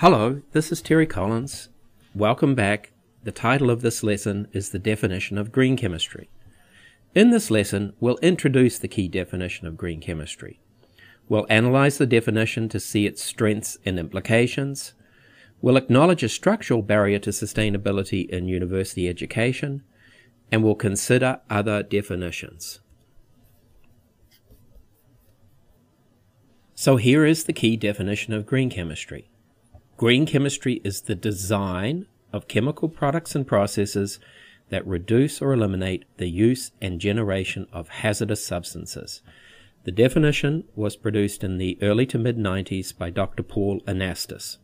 Hello, this is Terry Collins. Welcome back. The title of this lesson is The Definition of Green Chemistry. In this lesson, we'll introduce the key definition of green chemistry. We'll analyze the definition to see its strengths and implications. We'll acknowledge a structural barrier to sustainability in university education, and we'll consider other definitions. So here is the key definition of green chemistry. Green chemistry is the design of chemical products and processes that reduce or eliminate the use and generation of hazardous substances. The definition was produced in the early to mid 90s by Dr. Paul Anastas.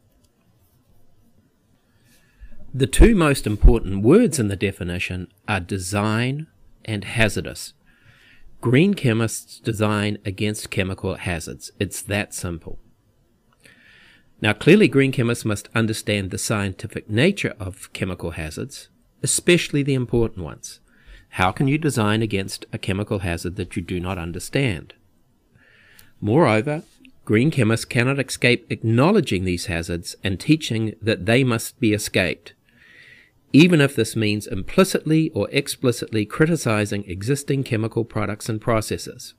The two most important words in the definition are design and hazardous. Green chemists design against chemical hazards. It's that simple. Now, clearly, green chemists must understand the scientific nature of chemical hazards, especially the important ones. How can you design against a chemical hazard that you do not understand? Moreover, green chemists cannot escape acknowledging these hazards and teaching that they must be escaped, even if this means implicitly or explicitly criticizing existing chemical products and processes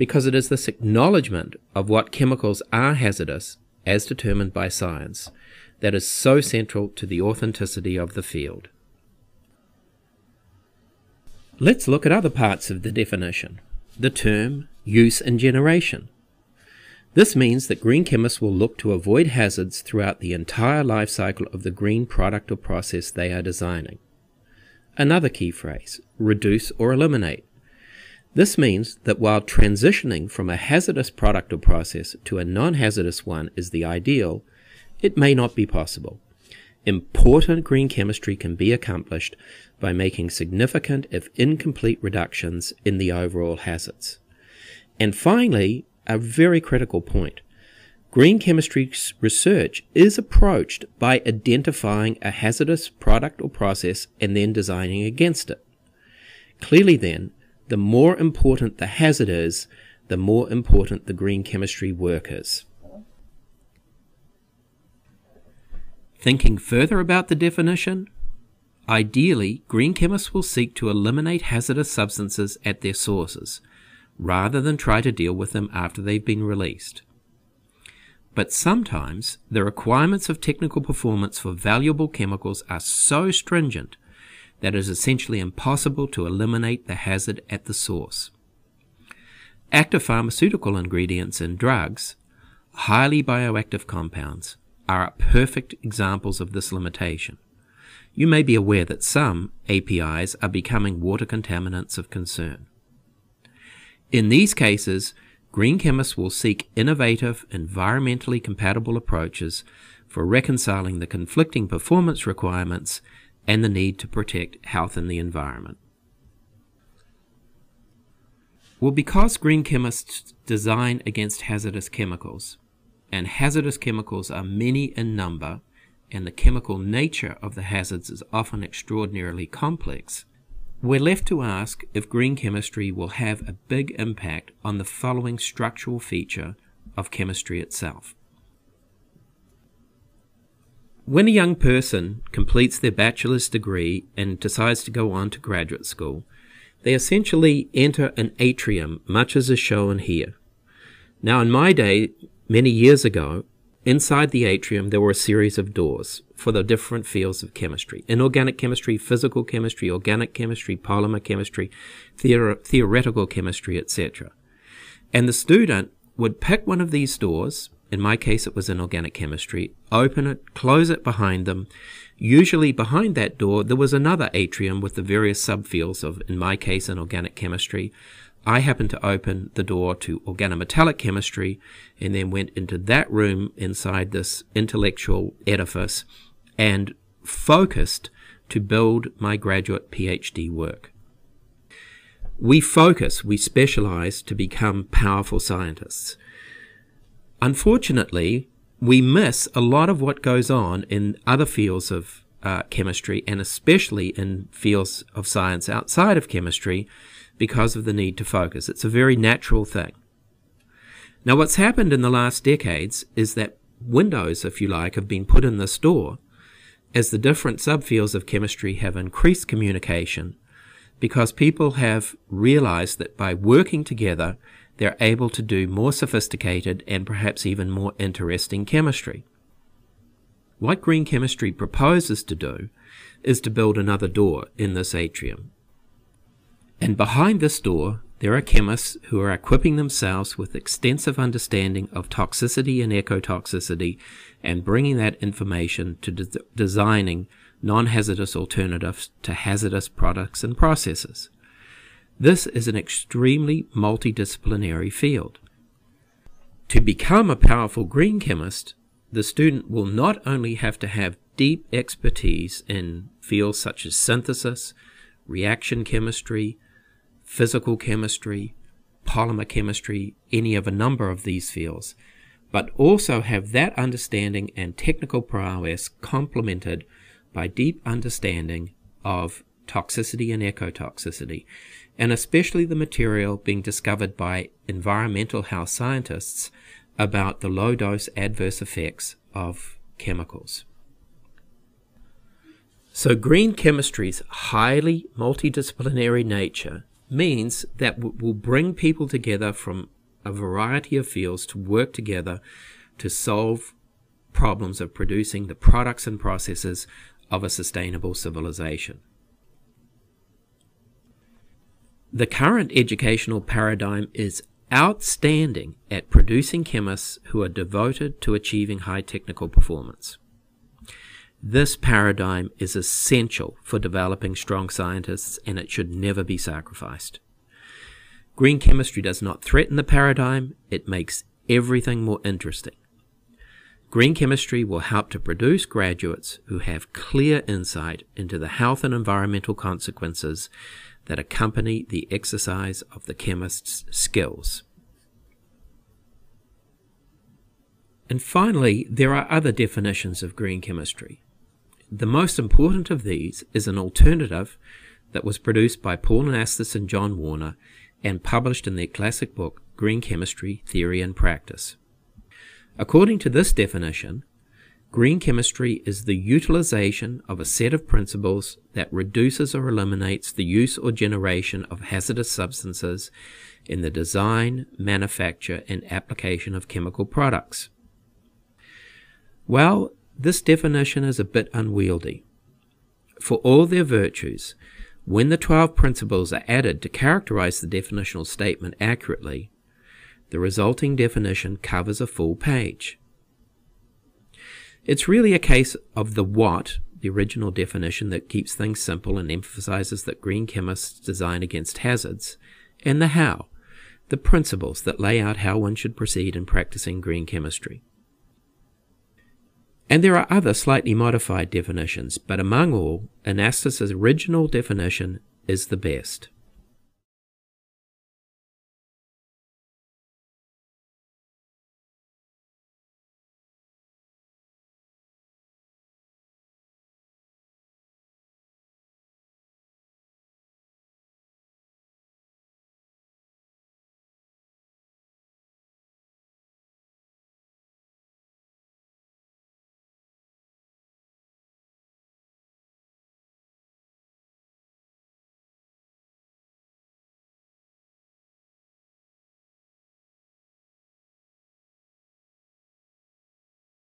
because it is this acknowledgement of what chemicals are hazardous, as determined by science, that is so central to the authenticity of the field. Let's look at other parts of the definition. The term use and generation. This means that green chemists will look to avoid hazards throughout the entire life cycle of the green product or process they are designing. Another key phrase, reduce or eliminate. This means that while transitioning from a hazardous product or process to a non-hazardous one is the ideal, it may not be possible. Important green chemistry can be accomplished by making significant, if incomplete, reductions in the overall hazards. And finally, a very critical point. Green chemistry research is approached by identifying a hazardous product or process and then designing against it. Clearly, then, the more important the hazard is, the more important the green chemistry work is. Thinking further about the definition, ideally, green chemists will seek to eliminate hazardous substances at their sources, rather than try to deal with them after they've been released. But sometimes the requirements of technical performance for valuable chemicals are so stringent that it is essentially impossible to eliminate the hazard at the source. Active pharmaceutical ingredients in drugs, highly bioactive compounds, are perfect examples of this limitation. You may be aware that some APIs are becoming water contaminants of concern. In these cases, green chemists will seek innovative, environmentally compatible approaches for reconciling the conflicting performance requirements and the need to protect health and the environment. Well, because green chemists design against hazardous chemicals, and hazardous chemicals are many in number, and the chemical nature of the hazards is often extraordinarily complex, we're left to ask if green chemistry will have a big impact on the following structural feature of chemistry itself. When a young person completes their bachelor's degree and decides to go on to graduate school, they essentially enter an atrium, much as is shown here. Now, in my day, many years ago, inside the atrium there were a series of doors for the different fields of chemistry inorganic chemistry, physical chemistry, organic chemistry, polymer chemistry, theor- theoretical chemistry, etc. And the student would pick one of these doors in my case it was inorganic chemistry, open it, close it behind them. Usually behind that door there was another atrium with the various subfields of, in my case, inorganic chemistry. I happened to open the door to organometallic chemistry and then went into that room inside this intellectual edifice and focused to build my graduate PhD work. We focus, we specialize to become powerful scientists. Unfortunately, we miss a lot of what goes on in other fields of uh, chemistry and especially in fields of science outside of chemistry because of the need to focus. It's a very natural thing. Now, what's happened in the last decades is that windows, if you like, have been put in this door as the different subfields of chemistry have increased communication because people have realized that by working together, they're able to do more sophisticated and perhaps even more interesting chemistry. What green chemistry proposes to do is to build another door in this atrium. And behind this door, there are chemists who are equipping themselves with extensive understanding of toxicity and ecotoxicity and bringing that information to de- designing non hazardous alternatives to hazardous products and processes. This is an extremely multidisciplinary field. To become a powerful green chemist, the student will not only have to have deep expertise in fields such as synthesis, reaction chemistry, physical chemistry, polymer chemistry, any of a number of these fields, but also have that understanding and technical prowess complemented by deep understanding of toxicity and ecotoxicity, and especially the material being discovered by environmental health scientists about the low dose adverse effects of chemicals. So, green chemistry's highly multidisciplinary nature means that it will bring people together from a variety of fields to work together to solve problems of producing the products and processes of a sustainable civilization. The current educational paradigm is outstanding at producing chemists who are devoted to achieving high technical performance. This paradigm is essential for developing strong scientists and it should never be sacrificed. Green chemistry does not threaten the paradigm, it makes everything more interesting. Green chemistry will help to produce graduates who have clear insight into the health and environmental consequences that accompany the exercise of the chemist's skills. And finally, there are other definitions of green chemistry. The most important of these is an alternative that was produced by Paul Anastas and John Warner and published in their classic book, Green Chemistry Theory and Practice. According to this definition, green chemistry is the utilization of a set of principles that reduces or eliminates the use or generation of hazardous substances in the design, manufacture, and application of chemical products. Well, this definition is a bit unwieldy. For all their virtues, when the 12 principles are added to characterize the definitional statement accurately, the resulting definition covers a full page. It's really a case of the what, the original definition that keeps things simple and emphasizes that green chemists design against hazards, and the how, the principles that lay out how one should proceed in practicing green chemistry. And there are other slightly modified definitions, but among all, Anastas's original definition is the best.